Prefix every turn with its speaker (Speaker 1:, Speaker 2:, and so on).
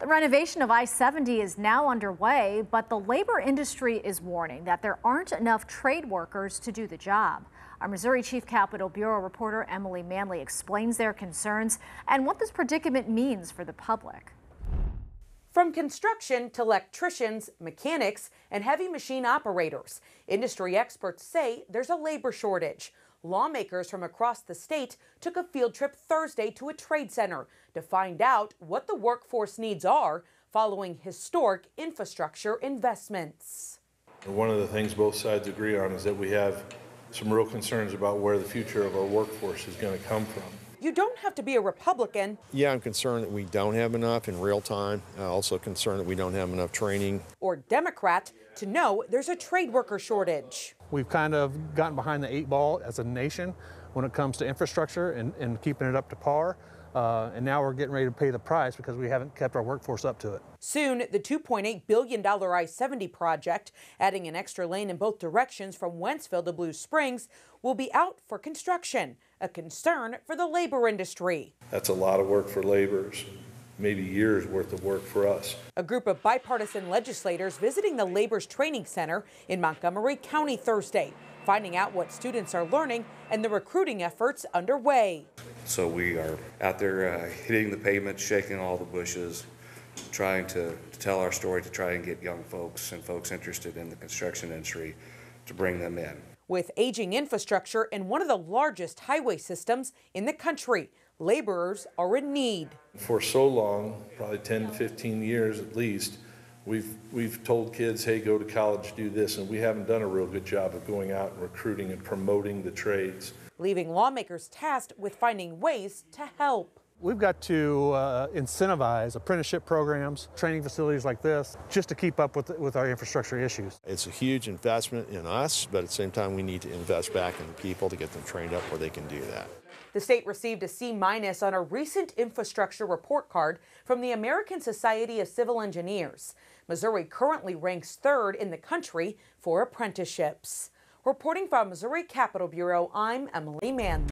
Speaker 1: The renovation of I-70 is now underway, but the labor industry is warning that there aren't enough trade workers to do the job. Our Missouri Chief Capitol Bureau reporter Emily Manley explains their concerns and what this predicament means for the public.
Speaker 2: From construction to electricians, mechanics, and heavy machine operators, industry experts say there's a labor shortage. Lawmakers from across the state took a field trip Thursday to a trade center to find out what the workforce needs are following historic infrastructure investments.
Speaker 3: One of the things both sides agree on is that we have some real concerns about where the future of our workforce is going to come from.
Speaker 2: You don't have to be a Republican.
Speaker 4: Yeah, I'm concerned that we don't have enough in real time. Uh, also concerned that we don't have enough training.
Speaker 2: Or Democrat to know there's a trade worker shortage.
Speaker 5: We've kind of gotten behind the eight ball as a nation when it comes to infrastructure and, and keeping it up to par. Uh, and now we're getting ready to pay the price because we haven't kept our workforce up to it.
Speaker 2: Soon, the $2.8 billion I 70 project, adding an extra lane in both directions from Wentzville to Blue Springs, will be out for construction, a concern for the labor industry.
Speaker 3: That's a lot of work for laborers maybe years worth of work for us.
Speaker 2: A group of bipartisan legislators visiting the Labor's Training Center in Montgomery County Thursday, finding out what students are learning and the recruiting efforts underway.
Speaker 6: So we are out there uh, hitting the pavement, shaking all the bushes, trying to, to tell our story to try and get young folks and folks interested in the construction industry to bring them in.
Speaker 2: With aging infrastructure and one of the largest highway systems in the country, laborers are in need.
Speaker 3: For so long, probably 10 to 15 years at least, we've, we've told kids, hey, go to college, do this, and we haven't done a real good job of going out and recruiting and promoting the trades.
Speaker 2: Leaving lawmakers tasked with finding ways to help.
Speaker 5: We've got to uh, incentivize apprenticeship programs, training facilities like this, just to keep up with, with our infrastructure issues.
Speaker 4: It's a huge investment in us, but at the same time, we need to invest back in the people to get them trained up where they can do that.
Speaker 2: The state received a C minus on a recent infrastructure report card from the American Society of Civil Engineers. Missouri currently ranks third in the country for apprenticeships. Reporting from Missouri Capitol Bureau, I'm Emily Mann.